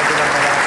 Obrigado, galera.